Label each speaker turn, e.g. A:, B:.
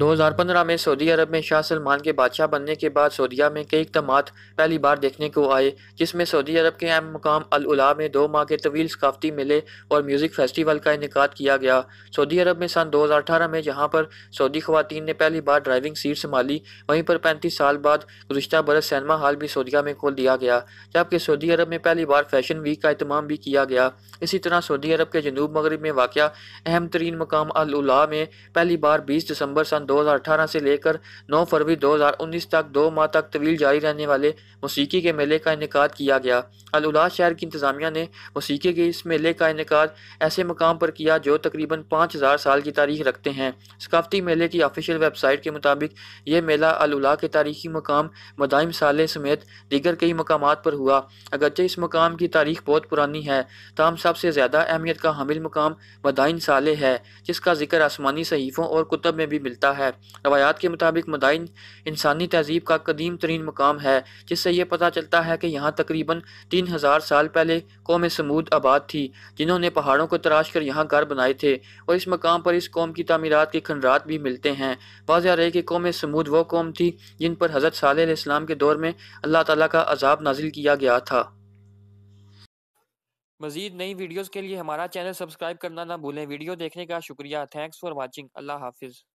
A: دو ہزار پندرہ میں سعودی عرب میں شاہ سلمان کے بادشاہ بننے کے بعد سعودیہ میں کئی اقدامات پہلی بار دیکھنے کو آئے، جس میں سعودی عرب کے اہم مقام العلا میں دو ماہ کے طویل ثقافتی میلے اور میوزک فیسٹیول کا انعقاد کیا گیا۔ سعودی عرب میں سن دو ہزار اٹھارہ میں، جہاں پر سعودی خواتین نے پہلی بار ڈرائیونگ سیٹ سنبھالی، وہیں پر پینتیس سال بعد گزشتہ برس سینما ہال بھی سعودیہ میں کھول دیا گیا، جبکہ سعودی عرب میں پہلی بار فیشن ویک کا اہتمام بھی کیا گیا۔ اسی طرح سعودی عرب کے جنوب مغرب میں واقع اہم ترین مقام العلا میں پہلی بار بیس دسمبر سن دو ہزار اٹھارہ سے لے کر نو فروری دو ہزار انیس تک دو ماہ تک طویل جاری رہنے والے موسیقی کے میلے کا انعقاد کیا گیا۔ الولا شہر کی انتظامیہ نے موسیقی کے اس میلے کا انعقاد ایسے مقام پر کیا جو تقریباً پانچ ہزار سال کی تاریخ رکھتے ہیں۔ ثقافتی میلے کی آفیشیل ویب سائٹ کے مطابق یہ میلہ الولا کے تاریخی مقام مدائم سالے سمیت دیگر کئی مقامات پر ہوا۔ اگرچہ اس مقام کی تاریخ بہت پرانی ہے، تاہم سب سے زیادہ اہمیت کا حامل مقام مدائن سالے ہے، جس کا ذکر آسمانی صحیفوں اور کتب میں بھی ملتا ہے۔ روایات کے مطابق مدائن انسانی تہذیب کا قدیم ترین مقام ہے، جس سے یہ پتہ چلتا ہے کہ یہاں تقریباً تین ہزار سال پہلے قوم سمود آباد تھی، جنہوں نے پہاڑوں کو تراش کر یہاں گھر بنائے تھے۔ اور اس مقام پر اس قوم کی تعمیرات کے کھنڈرات بھی ملتے ہیں۔ واضح رہے کہ قوم سمود وہ قوم تھی جن پر حضرت صالح علیہ السلام کے دور میں اللہ تعالیٰ کا عذاب نازل کیا گیا تھا۔ مزید نئی ویڈیوز کے لیے ہمارا چینل سبسکرائب کرنا نہ بھولیں۔ ویڈیو دیکھنے کا شکریہ۔ تھینکس فار واچنگ اللہ حافظ۔